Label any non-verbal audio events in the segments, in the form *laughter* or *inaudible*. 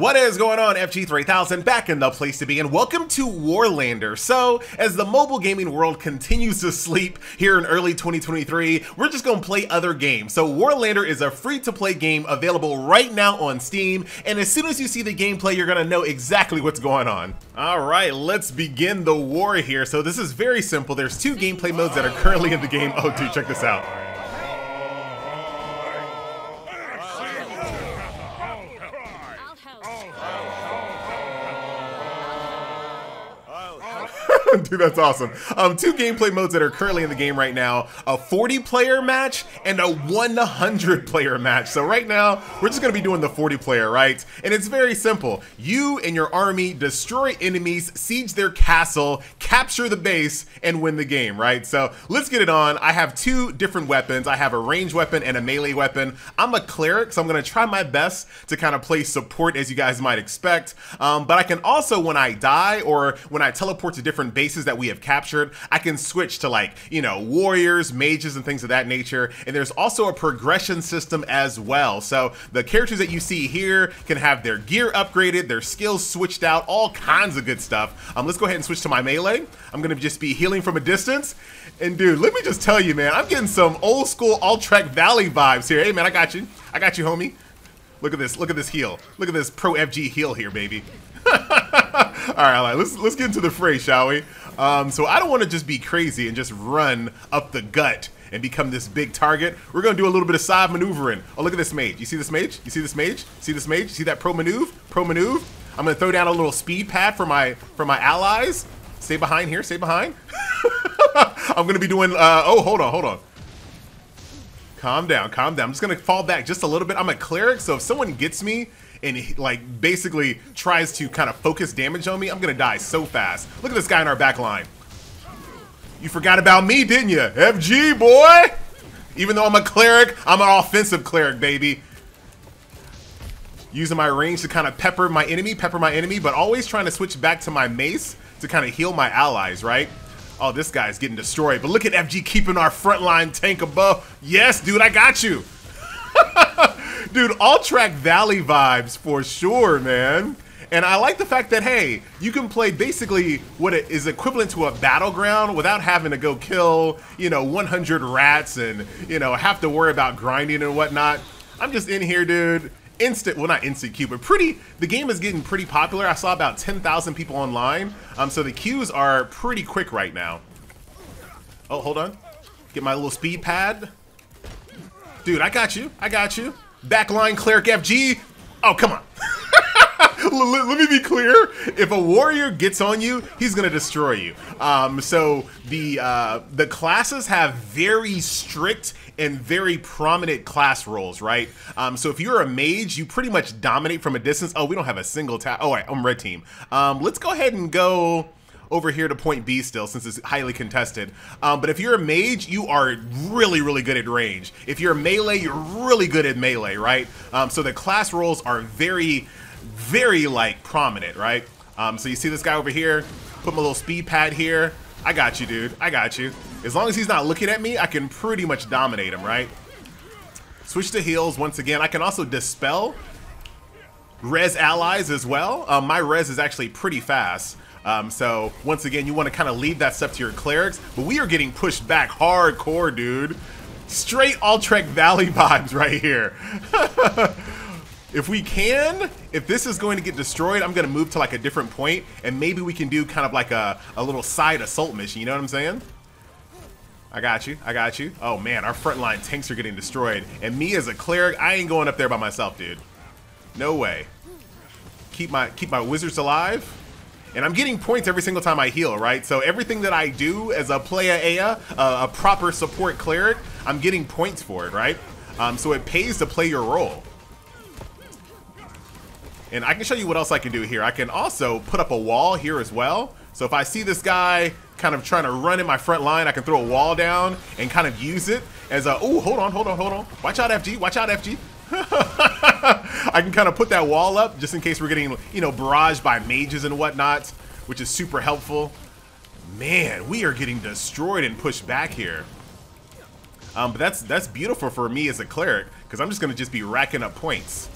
What is going on, FG3000? Back in the place to be, and welcome to Warlander. So, as the mobile gaming world continues to sleep here in early 2023, we're just gonna play other games. So, Warlander is a free-to-play game available right now on Steam, and as soon as you see the gameplay, you're gonna know exactly what's going on. All right, let's begin the war here. So, this is very simple. There's two gameplay modes that are currently in the game. Oh, dude, check this out. *laughs* Dude, that's awesome. Um, two gameplay modes that are currently in the game right now, a 40 player match and a 100 player match. So right now, we're just gonna be doing the 40 player, right? And it's very simple. You and your army destroy enemies, siege their castle, capture the base, and win the game, right? So let's get it on. I have two different weapons. I have a ranged weapon and a melee weapon. I'm a cleric, so I'm gonna try my best to kind of play support as you guys might expect. Um, but I can also, when I die or when I teleport to different bases that we have captured, I can switch to like, you know, warriors, mages, and things of that nature. And there's also a progression system as well. So the characters that you see here can have their gear upgraded, their skills switched out, all kinds of good stuff. Um, let's go ahead and switch to my melee. I'm gonna just be healing from a distance. And dude, let me just tell you, man, I'm getting some old school Alterac Valley vibes here. Hey man, I got you. I got you, homie. Look at this. Look at this heal. Look at this pro FG heal here, baby. *laughs* all right, all right, let's let's get into the fray, shall we? Um, so I don't want to just be crazy and just run up the gut and become this big target. We're gonna do a little bit of side maneuvering. Oh, look at this mage. You see this mage? You see this mage? See this mage? See that pro maneuver? Pro maneuver? I'm gonna throw down a little speed pad for my for my allies. Stay behind here. Stay behind. *laughs* I'm gonna be doing. Uh, oh, hold on, hold on. Calm down, calm down. I'm just gonna fall back just a little bit. I'm a cleric, so if someone gets me and he, like basically tries to kind of focus damage on me, I'm gonna die so fast. Look at this guy in our back line. You forgot about me, didn't you? FG, boy! Even though I'm a cleric, I'm an offensive cleric, baby. Using my range to kind of pepper my enemy, pepper my enemy, but always trying to switch back to my mace to kind of heal my allies, right? Oh, this guy's getting destroyed. But look at FG keeping our frontline tank above. Yes, dude, I got you. Dude, Alterac Valley vibes for sure, man. And I like the fact that, hey, you can play basically what is equivalent to a battleground without having to go kill, you know, 100 rats and, you know, have to worry about grinding and whatnot. I'm just in here, dude. Instant, well, not instant queue, but pretty, the game is getting pretty popular. I saw about 10,000 people online. Um, so the queues are pretty quick right now. Oh, hold on. Get my little speed pad. Dude, I got you. I got you. Backline cleric FG. Oh, come on. *laughs* let, me be clear. If a warrior gets on you, he's gonna destroy you. Um, so the uh, the classes have very strict and very prominent class roles, right? Um, so if you're a mage, you pretty much dominate from a distance. Oh, we don't have a single tap. Oh, right, I'm red team. Um, let's go ahead and go over here to point B still since it's highly contested. Um, but if you're a mage, you are really, really good at range. If you're a melee, you're really good at melee, right? Um, so the class roles are very, very like prominent, right? Um, so you see this guy over here, put my little speed pad here. I got you, dude. I got you. As long as he's not looking at me, I can pretty much dominate him, right? Switch to heals once again. I can also dispel res allies as well. Um, my res is actually pretty fast. Um, so once again, you want to kind of leave that stuff to your clerics, but we are getting pushed back hardcore, dude. Straight Alterac Valley *laughs* vibes right here. *laughs* if we can, if this is going to get destroyed, I'm going to move to like a different point and maybe we can do kind of like a, a little side assault mission. You know what I'm saying? I got you. I got you. Oh man, our frontline tanks are getting destroyed. And me as a cleric, I ain't going up there by myself, dude. No way. Keep my keep my wizards alive. And I'm getting points every single time I heal, right? So everything that I do as a playa Aya, uh, a proper support cleric, I'm getting points for it, right? Um, so it pays to play your role. And I can show you what else I can do here. I can also put up a wall here as well. So if I see this guy kind of trying to run in my front line, I can throw a wall down and kind of use it as a, oh, hold on, hold on, hold on. Watch out, FG, watch out, FG. *laughs* I can kind of put that wall up just in case we're getting, you know, barraged by mages and whatnot, which is super helpful. Man, we are getting destroyed and pushed back here. Um, but that's that's beautiful for me as a cleric because I'm just going to just be racking up points.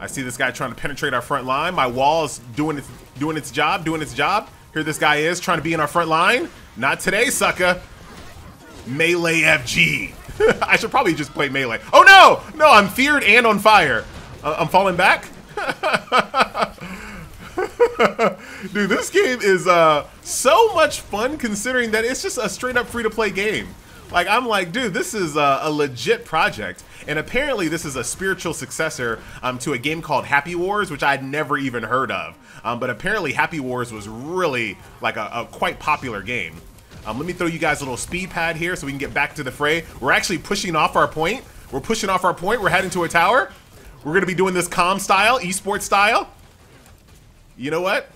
I see this guy trying to penetrate our front line. My wall is doing its doing its job, doing its job. Here this guy is trying to be in our front line. Not today, sucker. Melee FG. *laughs* I should probably just play melee. Oh no! No, I'm feared and on fire. Uh, I'm falling back. *laughs* Dude, this game is uh, so much fun considering that it's just a straight up free to play game. Like, I'm like, dude, this is a, a, legit project. And apparently, this is a spiritual successor um, to a game called Happy Wars, which I'd never even heard of. Um, but apparently, Happy Wars was really like a, a quite popular game. Um, let me throw you guys a little speed pad here so we can get back to the fray. We're actually pushing off our point. We're pushing off our point. We're heading to a tower. We're going to be doing this calm style, esports style. You know what?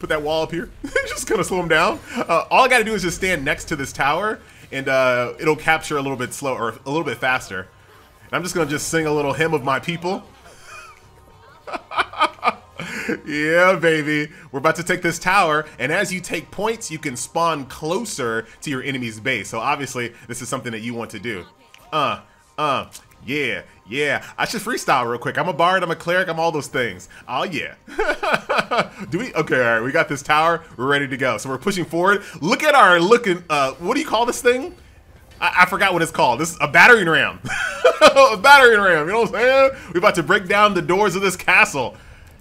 Put that wall up here. *laughs* just kind of slow him down. Uh, all I got to do is just stand next to this tower, and uh, it'll capture a little bit slow or a little bit faster. And I'm just going to just sing a little hymn of my people. *laughs* yeah, baby. We're about to take this tower, and as you take points, you can spawn closer to your enemy's base. So obviously, this is something that you want to do. Uh, uh, yeah, yeah. I should freestyle real quick. I'm a bard, I'm a cleric, I'm all those things. Oh, yeah. *laughs* do we? Okay, all right. We got this tower. We're ready to go. So we're pushing forward. Look at our looking, uh, what do you call this thing? I, I forgot what it's called. This is a battering ram. *laughs* a battering ram, you know what I'm saying? We're about to break down the doors of this castle.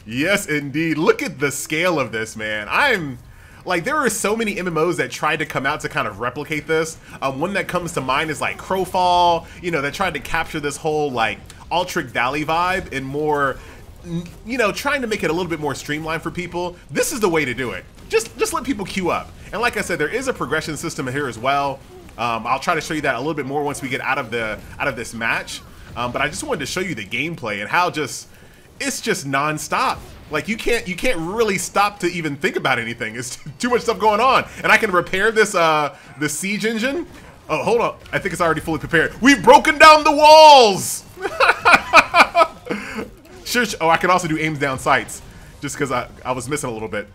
Yes, indeed. Look at the scale of this, man. I'm like there are so many MMOs that tried to come out to kind of replicate this. Um, one that comes to mind is like Crowfall. You know, that tried to capture this whole like Alterac Valley vibe and more, you know, trying to make it a little bit more streamlined for people. This is the way to do it. Just just let people queue up. And like I said, there is a progression system here as well. Um, I'll try to show you that a little bit more once we get out of the out of this match. Um, but I just wanted to show you the gameplay and how just it's just nonstop. Like you can't you can't really stop to even think about anything. It's *laughs* too much stuff going on. And I can repair this uh the siege engine. Oh, hold on. I think it's already fully prepared. We've broken down the walls. *laughs* sure. Oh, I can also do aims down sights, just because I I was missing a little bit.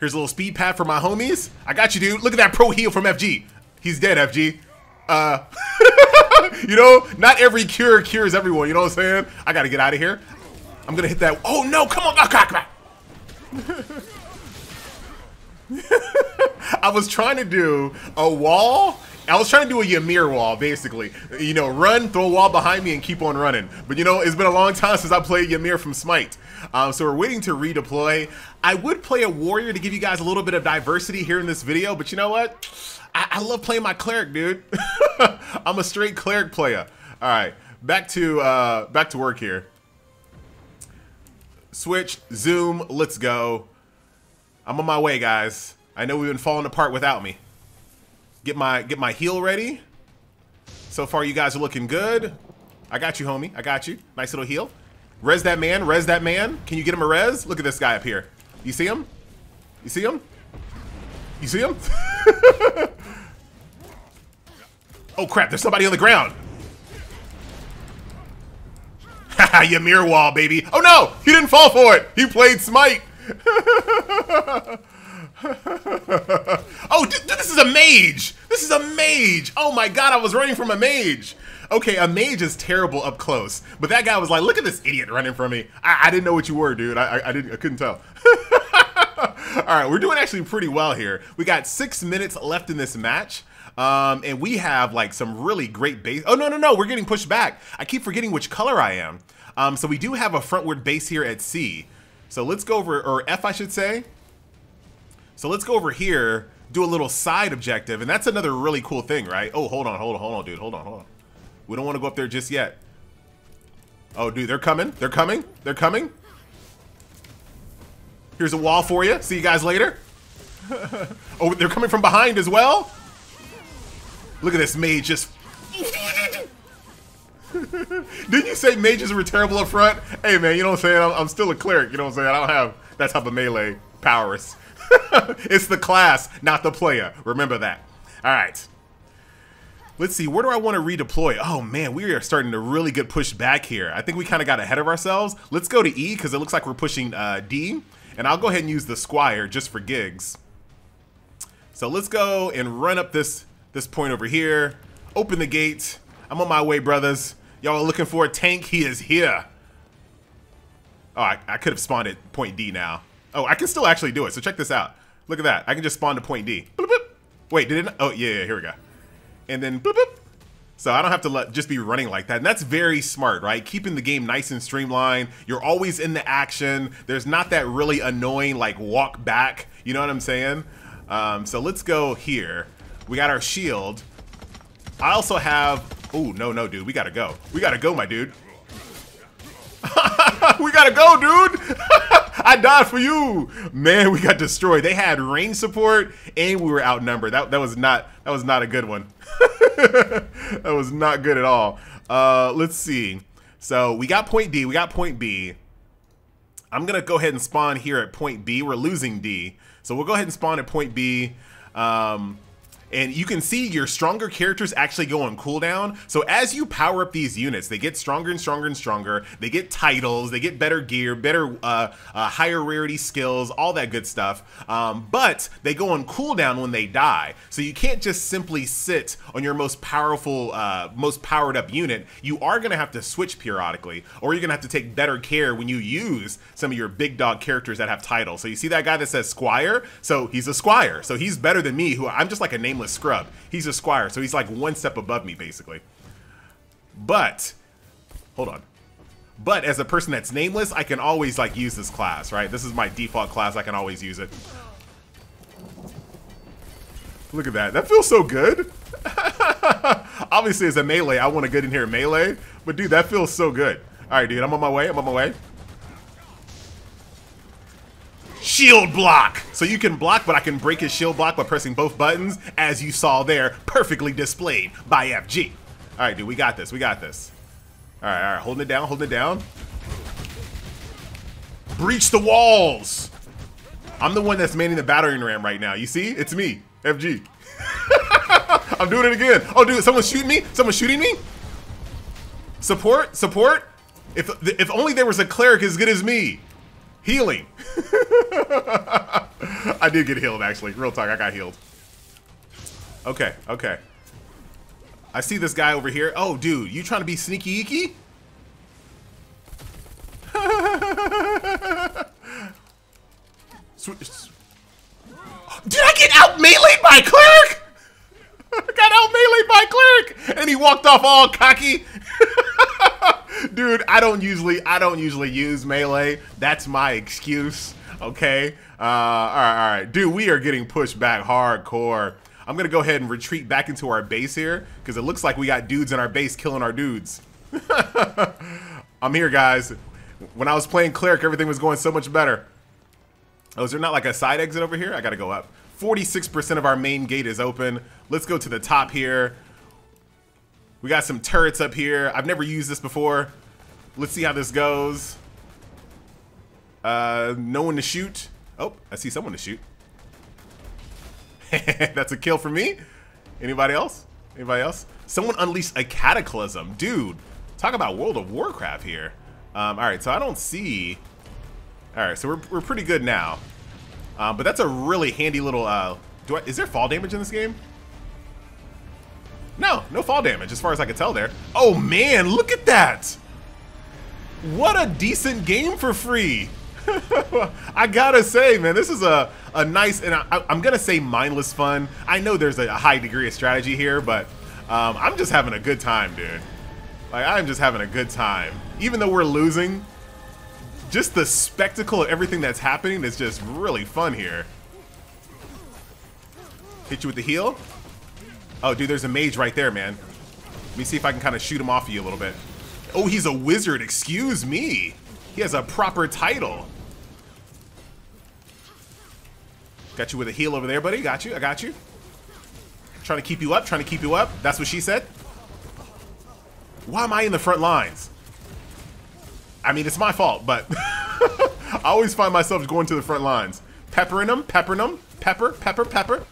Here's a little speed pad for my homies. I got you, dude. Look at that pro heal from FG. He's dead, FG. Uh. *laughs* *laughs* you know, not every cure cures everyone. You know what I'm saying? I got to get out of here. I'm to hit that. Oh, no. Come on. Oh, come on. *laughs* I was trying to do a wall. I was trying to do a Ymir wall, basically. You know, run, throw a wall behind me, and keep on running. But you know, it's been a long time since I played Ymir from Smite. Um, so we're waiting to redeploy. I would play a warrior to give you guys a little bit of diversity here in this video, but you know what? I, I love playing my cleric, dude. *laughs* *laughs* I'm a straight cleric player. All right, back to uh, back to work here. Switch, zoom, let's go. I'm on my way, guys. I know we've been falling apart without me. Get my get my heal ready. So far, you guys are looking good. I got you, homie. I got you. Nice little heal. Res that man. Res that man. Can you get him a res? Look at this guy up here. You see him? You see him? You see him? *laughs* oh crap, there's somebody on the ground. Haha, *laughs* Ymir wall, baby. Oh no, he didn't fall for it. He played Smite. *laughs* oh, this is a mage. This is a mage. Oh my god, I was running from a mage. Okay, a mage is terrible up close, but that guy was like, "Look at this idiot running from me." I, I didn't know what you were, dude. I, I, I didn't. I couldn't tell. *laughs* All right, we're doing actually pretty well here. We got six minutes left in this match. Um, and we have like some really great base. Oh, no, no, no. We're getting pushed back. I keep forgetting which color I am. Um, so we do have a frontward base here at C. So let's go over, or F, I should say. So let's go over here, do a little side objective. And that's another really cool thing, right? Oh, hold on, hold on, hold on, dude. Hold on, hold on. We don't want to go up there just yet. Oh, dude, they're coming. They're coming. They're coming. Here's a wall for you. See you guys later. *laughs* oh, they're coming from behind as well. Look at this mage just... Didn't you say mages were terrible up front? Hey, man, you know what I'm saying? I'm, I'm, still a cleric, you know what I'm saying? I don't have that type of melee powers. *laughs* it's the class, not the player. Remember that. All right. Let's see, where do I want to redeploy? Oh man, we are starting to really get pushed back here. I think we kind of got ahead of ourselves. Let's go to E because it looks like we're pushing uh, D. And I'll go ahead and use the Squire just for gigs. So let's go and run up this, this point over here. Open the gate. I'm on my way, brothers. Y'all are looking for a tank? He is here. Oh, I, I could have spawned at point D now. Oh, I can still actually do it. So check this out. Look at that. I can just spawn to point D. Wait, did it? Oh, yeah, yeah, here we go. And then. So I don't have to let just be running like that. And that's very smart, right? Keeping the game nice and streamlined. You're always in the action. There's not that really annoying like walk back. You know what I'm saying? Um, so let's go here. We got our shield. I also have... Oh, no, no, dude. We gotta go. We gotta go, my dude. *laughs* we gotta go, dude. *laughs* I died for you. Man, we got destroyed. They had range support and we were outnumbered. That, that was not that was not a good one. *laughs* that was not good at all. Uh, let's see. So we got point D, we got point B. I'm gonna go ahead and spawn here at point B. We're losing D. So we'll go ahead and spawn at point B. Um, and you can see your stronger characters actually go on cooldown. So as you power up these units, they get stronger and stronger and stronger. They get titles, they get better gear, better, uh, uh, higher rarity skills, all that good stuff. Um, but they go on cooldown when they die. So you can't just simply sit on your most powerful, uh, most powered up unit. You are going to have to switch periodically, or you're going to have to take better care when you use some of your big dog characters that have titles. So you see that guy that says Squire? So he's a Squire. So he's better than me, who I'm just like a nameless scrub. He's a squire, so he's like one step above me, basically. But, hold on. But as a person that's nameless, I can always like use this class, right? This is my default class. I can always use it. Look at that. That feels so good. *laughs* Obviously, as a melee, I want to get in here melee. But dude, that feels so good. All right, dude, I'm on my way. I'm on my way. Shield block. So you can block, but I can break his shield block by pressing both buttons, as you saw there, perfectly displayed by FG. All right, dude, we got this. We got this. All right, all right, holding it down, holding it down. Breach the walls. I'm the one that's manning the battering ram right now. You see? It's me, FG. *laughs* I'm doing it again. Oh, dude, someone's shooting me? Someone's shooting me? Support? Support? If, if only there was a cleric as good as me. Healing. *laughs* I did get healed, actually. Real talk, I got healed. Okay, okay. I see this guy over here. Oh, dude, you trying to be sneaky eeky? *laughs* Did I get out meleeed by cleric? *laughs* got out meleeed by cleric, and he walked off all cocky. Dude, I don't usually I don't usually use melee. That's my excuse. Okay. Uh, all right, all right, dude. We are getting pushed back hardcore. I'm gonna go ahead and retreat back into our base here because it looks like we got dudes in our base killing our dudes. *laughs* I'm here, guys. When I was playing cleric, everything was going so much better. Oh, is there not like a side exit over here? I gotta go up. 46% of our main gate is open. Let's go to the top here. We got some turrets up here. I've never used this before. Let's see how this goes. Uh, no one to shoot. Oh, I see someone to shoot. *laughs* That's a kill for me. Anybody else? Anybody else? Someone unleashed a cataclysm. Dude, talk about World of Warcraft here. Um, all right, so I don't see... All right, so we're, we're pretty good now. Um, but that's a really handy little... Uh, do I, is there fall damage in this game? No, no fall damage as far as I can tell there. Oh man, look at that! What a decent game for free! *laughs* I gotta say, man, this is a, a nice, and I, am gonna say mindless fun. I know there's a, high degree of strategy here, but um, I'm just having a good time, dude. Like, I'm just having a good time. Even though we're losing, just the spectacle of everything that's happening is just really fun here. Hit you with the heal. Oh, dude, there's a mage right there, man. Let me see if I can kind of shoot him off of you a little bit. Oh, he's a wizard. Excuse me. He has a proper title. Got you with a heal over there, buddy. Got you. I got you. Trying to keep you up. Trying to keep you up. That's what she said. Why am I in the front lines? I mean, it's my fault, but *laughs* I always find myself going to the front lines. Peppering them, peppering them, pepper, pepper, pepper.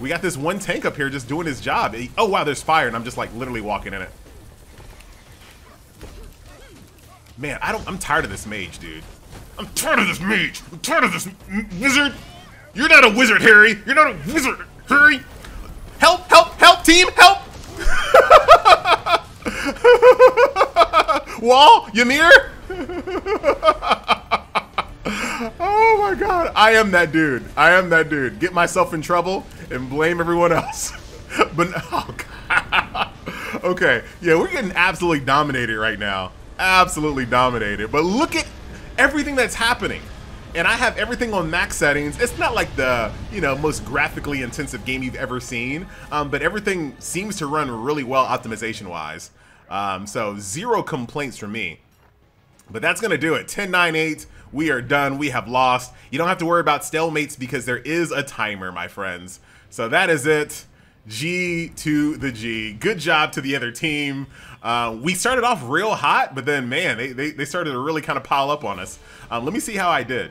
We got this one tank up here just doing his job. Oh, wow, there's fire, and I'm just, like, literally walking in it. Man, I don't- I'm tired of this mage, dude. I'm tired of this mage! I'm tired of this wizard! You're not a wizard, Harry! You're not a wizard, Harry! Help! Help! Help, team! Help! *laughs* Wall, Ymir? *laughs* oh my god, I am that dude. I am that dude. Get myself in trouble and blame everyone else. *laughs* but, oh god. *laughs* okay, yeah, we're getting absolutely dominated right now. Absolutely dominated. But look at everything that's happening and I have everything on max settings. It's not like the, you know, most graphically intensive game you've ever seen, um, but everything seems to run really well optimization-wise. Um, so zero complaints from me. But that's going to do it. 10-9-8. We are done. We have lost. You don't have to worry about stalemates because there is a timer, my friends. So that is it. G to the G. Good job to the other team. Uh, we started off real hot, but then, man, they, they, they started to really kind of pile up on us. Um, let me see how I did.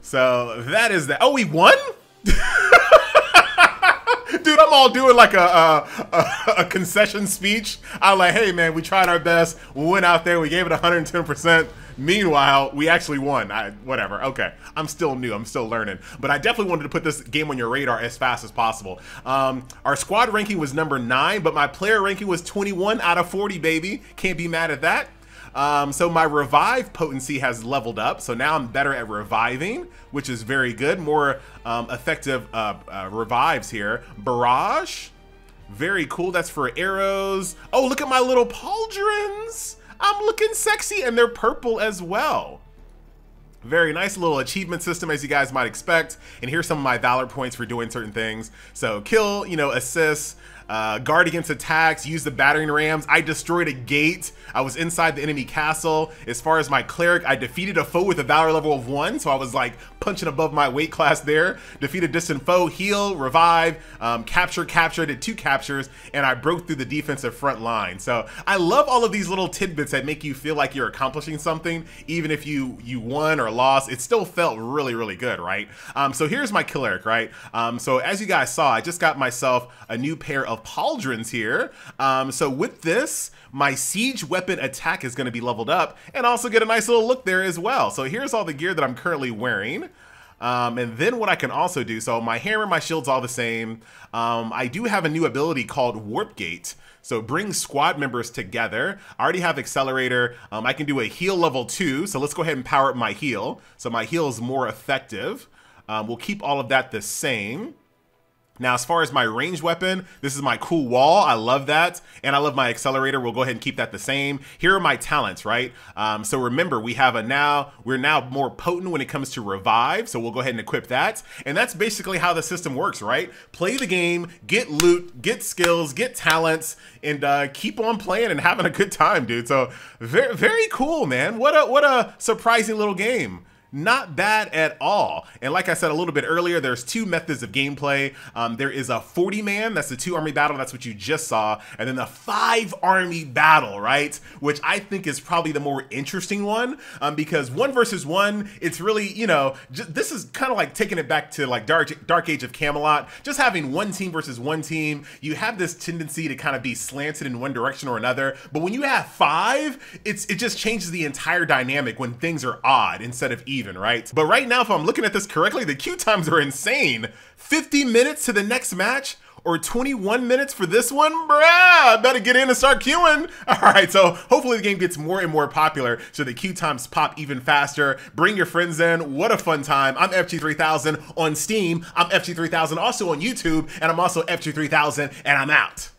So that is that. Oh, we won? *laughs* Dude, I'm all doing like a, a, a, concession speech. I'm like, hey, man, we tried our best. We went out there. We gave it 110%. Meanwhile, we actually won. I, whatever. Okay. I'm still new. I'm still learning. But I definitely wanted to put this game on your radar as fast as possible. Um, our squad ranking was number 9, but my player ranking was 21 out of 40, baby. Can't be mad at that. Um, so my revive potency has leveled up. So now I'm better at reviving, which is very good. More um, effective uh, uh, revives here. Barrage, very cool. That's for arrows. Oh, look at my little pauldrons. I'm looking sexy and they're purple as well. Very nice little achievement system as you guys might expect. And here's some of my Valor points for doing certain things. So kill, you know, assist, uh, guard against attacks, use the battering rams. I destroyed a gate. I was inside the enemy castle. As far as my cleric, I defeated a foe with a valor level of one, so I was like punching above my weight class there. Defeat a distant foe, heal, revive, um, capture, capture. I did two captures, and I broke through the defensive front line. So I love all of these little tidbits that make you feel like you're accomplishing something, even if you you won or lost. It still felt really, really good, right? Um, so here's my cleric, right? Um, so as you guys saw, I just got myself a new pair of pauldrons here. Um, so with this, my siege weapon attack is going to be leveled up and also get a nice little look there as well. So here's all the gear that I'm currently wearing. Um, and then what I can also do, so my hammer, my shield's all the same. Um, I do have a new ability called Warp Gate. So bring squad members together. I already have Accelerator. Um, I can do a heal level two. So let's go ahead and power up my heal. So my heal is more effective. Um, we'll keep all of that the same. Now, as far as my ranged weapon, this is my cool wall. I love that. And I love my accelerator. We'll go ahead and keep that the same. Here are my talents, right? Um, so remember, we have a now, we're now more potent when it comes to revive. So we'll go ahead and equip that. And that's basically how the system works, right? Play the game, get loot, get skills, get talents, and uh, keep on playing and having a good time, dude. So very, very cool, man. What a, what a surprising little game not bad at all. And like I said a little bit earlier, there's two methods of gameplay. Um, there is a 40 man, that's the two army battle, that's what you just saw, and then the five army battle, right? Which I think is probably the more interesting one um, because one versus one, it's really, you know, this is kind of like taking it back to like Dark, Dark Age of Camelot, just having one team versus one team. You have this tendency to kind of be slanted in one direction or another, but when you have five, it's it just changes the entire dynamic when things are odd instead of even even, right? But right now, if I'm looking at this correctly, the queue times are insane. 50 minutes to the next match? or 21 minutes for this one, bruh, I better get in and start queuing. *laughs* All right, so hopefully the game gets more and more popular so the queue times pop even faster. Bring your friends in. What a fun time. I'm FG3000 on Steam. I'm FG3000 also on YouTube, and I'm also FG3000, and I'm out.